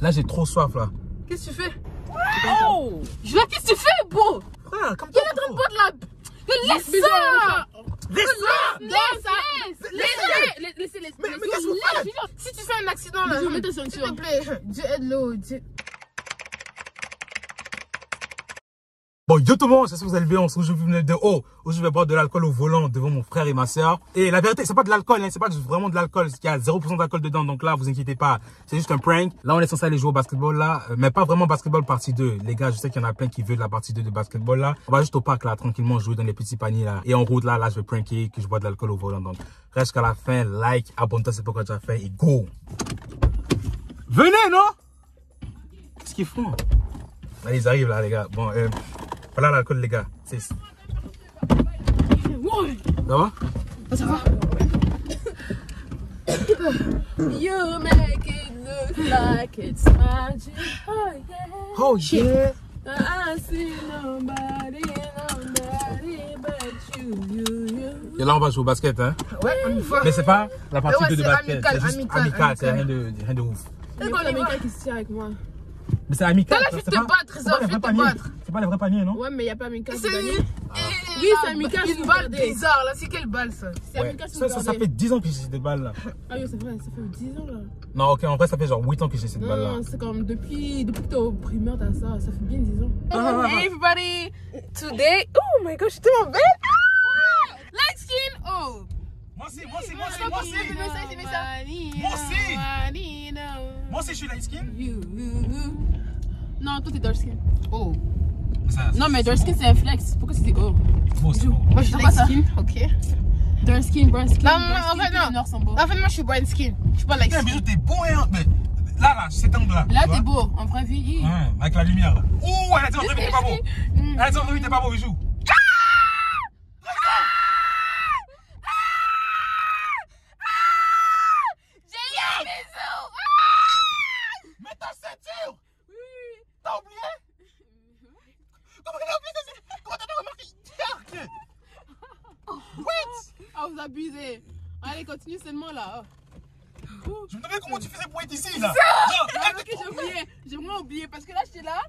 Là, j'ai trop soif, là. Qu'est-ce que tu fais Oh Je qu'est-ce que tu fais, bro Frère, comme Il est en train de boire de la. Mais laisse ça Laisse ça Laisse, laisse, laisse, laissez, laissez, Mais- qu'est-ce que vous laisse, faites Julien, Si tu fais un accident là, je mets ta S'il te plaît, Dieu aide-le, Dieu. Bon, yo tout le monde, j'espère que vous allez bien. On se retrouve de haut. Aujourd'hui, je vais boire de l'alcool au volant devant mon frère et ma soeur. Et la vérité, c'est pas de l'alcool, hein, c'est pas vraiment de l'alcool. Il y a 0% d'alcool dedans, donc là, vous inquiétez pas. C'est juste un prank. Là, on est censé aller jouer au basketball là, euh, mais pas vraiment basketball partie 2. Les gars, je sais qu'il y en a plein qui veulent la partie 2 de basketball là. On va juste au parc là, tranquillement jouer dans les petits paniers là. Et en route là, là, je vais pranker que je bois de l'alcool au volant. Donc, reste jusqu'à la fin, like, abonne-toi, c'est pas quoi tu as fait et go. Venez, non? Qu'est-ce qu'ils font? Ils arrivent là, les gars. Bon, euh, voilà l'alcool, les gars. C'est... Ça va? You make it look like it's magic. Oh yeah. Oh, yeah. I see nobody, nobody but you, you, you. Et là, on va jouer au basket, hein? Ouais, on y va. Mais c'est pas la partie ouais, 2 de c'est basket. C'est juste amical, amical, c'est rien de, rien de ouf. A pas d'Américain qui se tient avec moi? Mais c'est amical. T'as la ça, fille c'est te pas- battre, les vrais te paniers. battre. C'est pas les vrais paniers, non? Ouais, mais il n'y a pas qui C'est gagne. Oui, c'est amical, Une balle bizarre là, c'est quelle balle ça? C'est qui Ça, ça, ça fait 10 ans que j'ai cette balle là. Ah oui, c'est vrai, ça fait 10 ans là. Non, ok, en vrai, ça fait genre 8 ans que j'ai cette balle là. Non, c'est comme depuis, depuis que t'es au primaire, t'as ça. Ça fait bien 10 ans. Ah, ah, ah. Hey everybody, today, oh my gosh, je suis tellement belle. Ah, light skin, oh. Moi aussi, moi aussi, moi aussi, moi aussi. Moi aussi. Moi aussi, je suis light skin. Non, toi t'es dark skin. Oh. Ça, Non, mais dark skin c'est un flex. Pourquoi c'est oh? Bon, c'est bon. Moi je suis ça? skin, ok. Dark skin, brown skin. Non, en fait, non. les noirs sont beaux. En fait, moi je suis brown skin. Je suis pas light Putain, skin. Bijou, t'es beau, hein. Mais là, là, cet angle là. Là, t'es beau. En vraie vie. Ouais, avec la lumière là. Ouh, elle a dit en vrai, t'es pas beau. Elle a dit en vrai, t'es pas beau, Bijou. J'ai eu un bisou. Mets ta ceinture. T'as oublié Comment t'as oublié ça Comment t'as pas remarqué Wait Abusez. Allez, continue seulement là. Je me demandais comment tu faisais pour être ici là. Ah, j'ai oublié. J'ai vraiment oublié parce que là, j'étais là.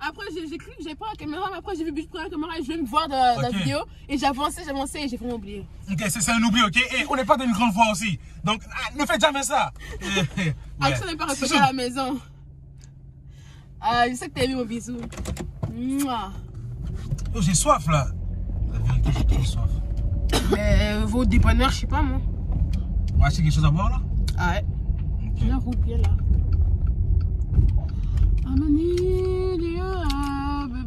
Après, j'ai j'ai cru que j'avais pas la caméra, mais après, j'ai vu que je prenais la caméra et je voulais me voir dans la, vidéo. Et j'avançais, j'avançais et j'ai vraiment oublié. Ok, c'est un oubli, ok? Et on n'est pas dans une grande voix aussi. Donc, ah, ne faites jamais ça. Eh, eh, ouais. ça n'est pas chaud. à la maison. Ah, je sais que t'as aimé mon bisou. Mouah. Oh, j'ai soif là. La vérité, j'ai trop soif. Mais euh, vos dépanneurs, je sais pas moi. On va acheter quelque chose à boire là Ah ouais. Ok. Viens roupier là.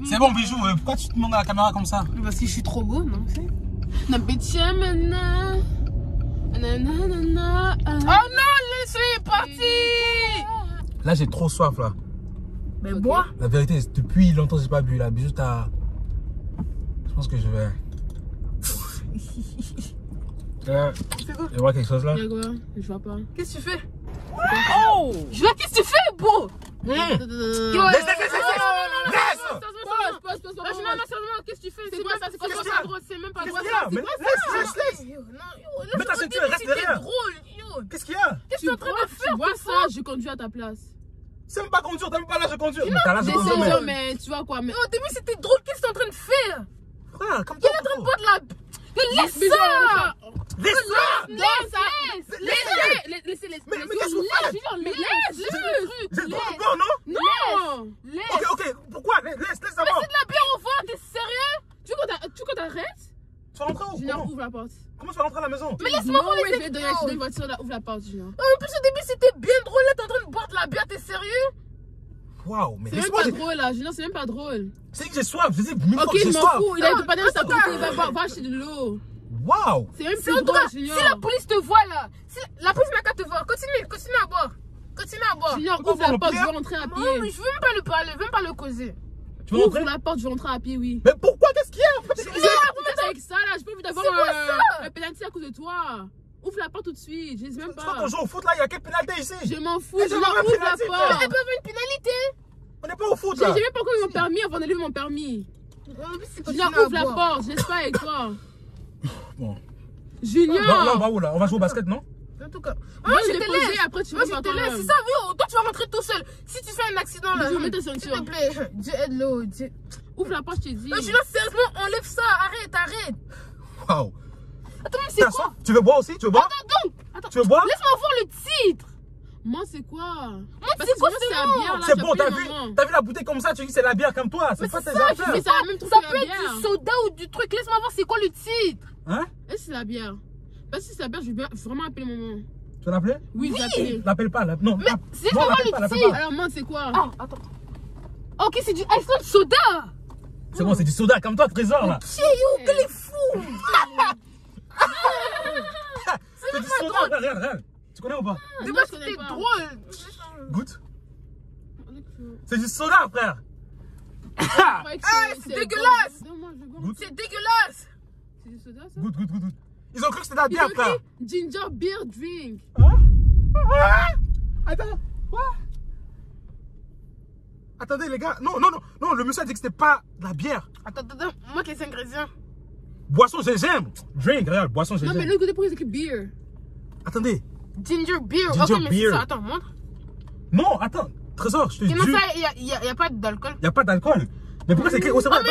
C'est bon, Bijou, euh, pourquoi tu te demandes à la caméra comme ça Parce que je suis trop beau, non ah. Oh non, le soleil est parti. Là, j'ai trop soif là. Mais Ok. bois. La vérité, c'est depuis longtemps que j'ai pas bu là. Bijou, t'as. Je pense que je vais. Là, je vois quelque chose là. Y'a quoi Je vois pas. Qu'est-ce que tu fais Oh Je là, qu'est-ce que tu fais, Mmh. Yo, Laisse, laisse, laisse, laisse, Pause, pause, Ah, non, non, sérieusement, qu'est-ce que tu fais C'est quoi ça C'est quoi Qu'est-ce ça drôle, c'est même pas Qu'est-ce drôle. Mais laisse, laisse, laisse. Mets ta ceinture, reste derrière. Qu'est-ce qu'il y a Qu'est-ce que tu es en train de Tu faire vois tout ça Je conduis à ta place. C'est même pas conduire, t'as même pas l'âge de conduire. Mais t'as l'âge de conduire, 16 mais. tu vois quoi mais... Au début, c'était drôle. Qu'est-ce que tu es en train de faire Frère, comme Il est en train de boire de la. Mais laisse ça Laisse ça Laisse, laisse, laisse, laissez, laissez, Mais- qu'est-ce que vous faites Mais laisse, laisse le truc, C'est trop laisse, bon, non? non, Ok, laisse. ok, pourquoi? Laisse, laisse, laisse Mais c'est de la bière au vent, t'es sérieux? Tu veux qu'on t'arrête? Tu vas rentrer où Junior, Comment? ouvre la porte. Comment tu vas rentrer à la maison? Mais laisse-moi voir les ouais, je vais vidéos. voiture là, ouvre la porte, Junior. En plus, au début, c'était bien drôle. Là, t'es en train de boire de la bière, t'es sérieux? Waouh, mais C'est même pas drôle là, Junior, c'est même pas drôle. C'est que j'ai soif, je dis, mille Ok, fois que je j'ai m'en soif. fous, il a pas à côté, attends. il va va- va acheter de l'eau. Waouh C'est C'est plus si la police te voit là, si la police n'a qu'à te voir, continue, continue à boire. Continue à boire. Junior, Tu ouvre la porte, je veux rentrer à Non, mais pied. je veux même pas le parler, je veux même pas le causer. Tu veux Ouvre la porte, je veux rentrer à pied, oui. Mais pourquoi? Qu'est-ce qu'il y a? Vais pas avec ça là, j'ai pas envie d'avoir un, penalty à cause de toi. Ouvre la porte tout de suite, je sais même Tu crois pas. qu'on joue au foot là? Il y a quelle pénalité ici? Je m'en fous, je ouvre la porte. Elle peut avoir une pénalité. On n'est pas au foot J'ai là j'ai même pas encore eu mon permis avant d'aller mon permis. C'est Junior, ouvre la porte, je laisse pas avec toi. Bon. Junior Non, là, on va où là? On va jouer au basket, non? En tout cas. Moi, Moi, je je te laisse. après tu Moi, vas je te laisse. C'est ça, oui. Toi, tu vas rentrer tout seul. Si tu fais un accident là. Mets ta S'il te plaît. Dieu aide-le. Dieu. Ouvre la porte, je t'ai dit. Non, je là, sérieusement, enlève ça. Arrête, arrête. Waouh. Attends, mais c'est quoi? soif Tu veux boire aussi? Tu veux boire? Attends, donc. Attends. Tu veux boire? Laisse-moi voir le titre. Moi, c'est quoi? Moi, c'est quoi c'est bon, t'as vu? T'as vu la bouteille comme ça? Tu dis c'est la bière comme toi. C'est pas c'est tes ça, affaires. Mais ça même peut la être bière. du soda ou du truc. Laisse-moi voir c'est quoi le titre? Hein? Et c'est la bière. Parce que si c'est la bière, je vais vraiment appeler maman. Tu veux l'appeler? Oui, appelé. L'appelle pas. Non, Mais c'est vraiment le. Alors, moi, c'est quoi? Ah, attends. Ok, c'est du Iceland Soda. C'est bon, c'est du soda comme toi, trésor là. Chier, yo, quel est fou? C'est du soda. Regarde, regarde, regarde. Tu connais ou pas? Je connais c'était drôle. Goûte. C'est du soda, frère. Ah, c'est dégueulasse. C'est dégueulasse. C'est du soda, ça Goûte, goûte, goûte, goûte. Ils ont cru que c'était de la Ils bière, ont frère. écrit Ginger beer drink. Attends, quoi? Attendez, les gars. Non, non, non, non, le monsieur a dit que c'était pas de la bière. Attends, attends, attends. Moi, les ingrédients. Boisson gingembre. Drink, regarde, boisson Non, mais gingembre. l'autre côté, pourquoi ils écrit beer Attendez. Ginger beer. Ginger ok, mais beer. c'est ça. Attends, montre. Non, attends. Trésor, je te ça, il n'y a, pas d'alcool. Il n'y a pas d'alcool. Mais pourquoi c'est écrit au Oh, mais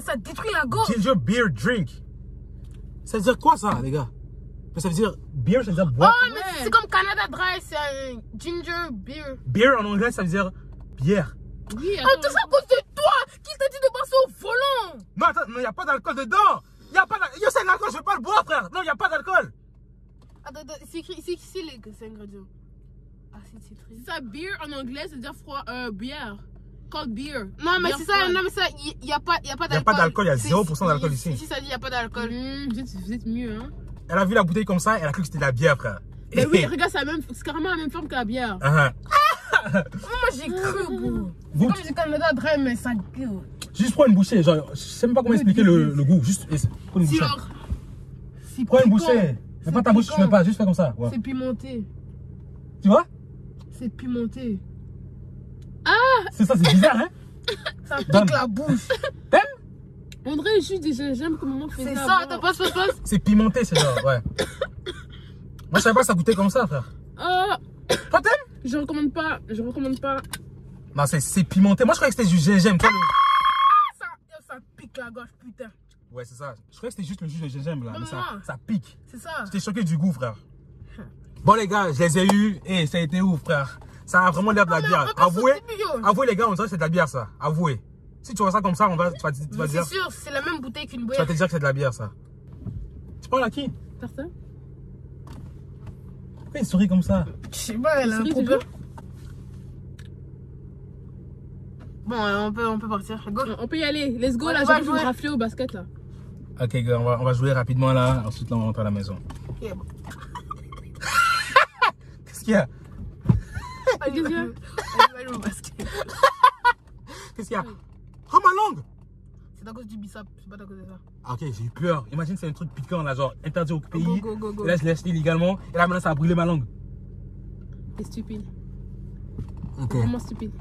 ça, détruit la gorge. Ginger beer drink. Ça veut dire quoi ça, les gars? Mais Ça veut dire beer, ça veut dire boire. Oh, mais Ouais. c'est comme Canada Dry, c'est un ginger beer. Beer en anglais, ça veut dire bière. Oui, Oh, attends. tout ça à cause de toi Qui t'a dit de boire ça au volant Non, attends, il n'y a pas d'alcool dedans. Il n'y a pas d'alcool. Yo, c'est de l'alcool, je veux pas le boire, frère. Non, il n'y a pas d'alcool. Attends, attends, c'est écrit ici, les ingrédients. Ah, c'est titré. Ça, beer en anglais, ça veut dire froid, euh, bière. Called beer. Non, mais c'est ça, non, mais ça, il n'y a pas, y a pas Y a d'alcool. pas d'alcool, y a C'est- 0% d'alcool ici. Ici, ça dit il n'y a pas d'alcool. Vous, êtes, vous êtes mieux, hein. Elle a vu la bouteille comme ça, elle a cru que c'était de la bière, frère. Mais oui, regarde, c'est la même- c'est carrément la même forme que la bière. Ah, ah. Moi, j'ai cru, bro. C'est Goûte. comme du Canada Dry, mais ça gueule. Juste prends une bouchée. Genre, je sais même pas comment expliquer le, le goût. Juste, prends une Si, bouchée. Prends une bouchée. Mets pas ta bouche, tu mets pas. Juste fais comme ça. C'est pimenté. Tu vois? C'est pimenté. C'est ça, c'est bizarre, hein Ça pique Donne. la bouche. T'aimes on dirait juste des gingembre que maman faisait C'est ça, attends, passe, passe, passe. C'est pimenté, c'est genre, ouais. Moi, je savais pas que ça goûtait comme ça, frère. Ah, Toi, t'aimes je recommande pas, je recommande pas. Non, c'est- c'est pimenté. Moi, je croyais que c'était du gingembre. toi, le- Ça, ça pique la gorge, putain. Ouais, c'est ça. Je croyais que c'était juste le jus de gingembre, là. Non, Mais ça, ça pique. C'est ça. J'étais choqué du goût, frère. Bon, les gars, je les ai eus. Et ça a été ouf, frère. Ça a vraiment l'air de la bière. Avouez, avouez, les gars, on dirait que c'est de la bière, ça. Avouez. Si tu vois ça comme ça, on va, tu vas, tu vas Mais dire, C'est sûr, c'est la même bouteille qu'une tu vas bière. te dire que c'est de la bière, ça. Tu parles à qui? Personne Pourquoi il sourit comme ça? Je sais pas, elle a un Souris problème. Bon, euh, on peut, on peut partir. Go. On peut y aller, let's go On là, j'ai envie de jouer. rafler au basket là. Ok, gars, on va, on va jouer rapidement là. Ensuite, là, on va rentrer à la maison. Ok, bon. Qu'est-ce qu'il y a? Allez, Qu'est-ce qu'il y a allez, allez, allez au basket. Qu'est-ce qu'il y a? Oh, ma langue C'est à cause du bissap, c'est pas à cause de ça. Ah, Ok, j'ai eu peur. Imagine, c'est un truc piquant là, genre interdit au pays. Go, go, go, go. Et là, je l'ai acheté illégalement. Et là, maintenant, ça a brûlé ma langue. T'es stupide, Ok. vraiment stupide.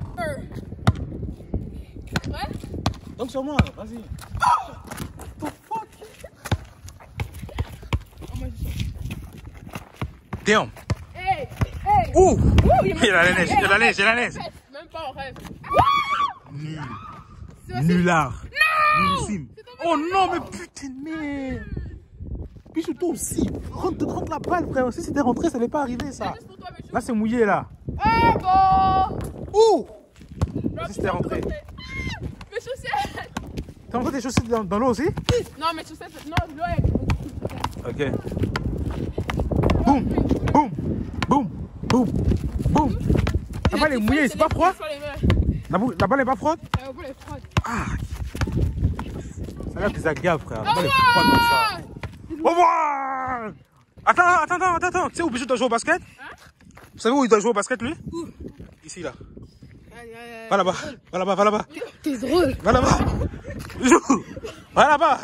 Donc, sur moi, vas-y. Damn. Ouh Il y a la neige, il y a la neige, il y a la neige. même pas en rêve. Nul. Nulard. Nullissime. Oh non, mais putain de merde. Pichou, toi aussi. Rentre, rentre la balle, frère. Si c'était rentré, ça n'est pas arrivé, ça. Là, c'est mouillé, là. Ah bon Ouh Si c'était rentré. Mes chaussettes T'as rentré tes chaussettes dans, dans l'eau aussi? Non, mes chaussettes, non, l'eau est Ok. Boum, boum, boum, boum, boum. La balle est mouillée, c'est pas froid la, balle est pas froide La est froide. Ça a l'air désagréable, frère. La balle est froide comme ça. Au revoir Attends, attends, attends, attends. Tu sais où Bijou doit jouer au basket Vous savez où il doit jouer au basket, lui Ici, là. Va là-bas, va là-bas, va là-bas. T'es drôle. Va là-bas. Va là-bas.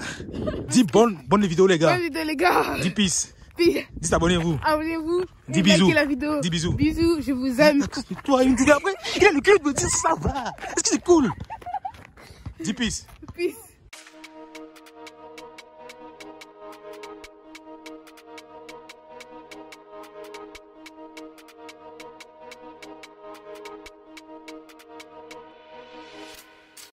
Dis bonne, bonne vidéo, les gars. Bonne vidéo, les gars. Dis peace. Puis, Dis abonnez-vous. abonnez-vous. Dis likez bisous. la vidéo. Dis bisous. Bisous, je vous aime. Toi, il me dit après, il a le cul de me dire ça va. Est-ce que c'est cool? Dis. Peace.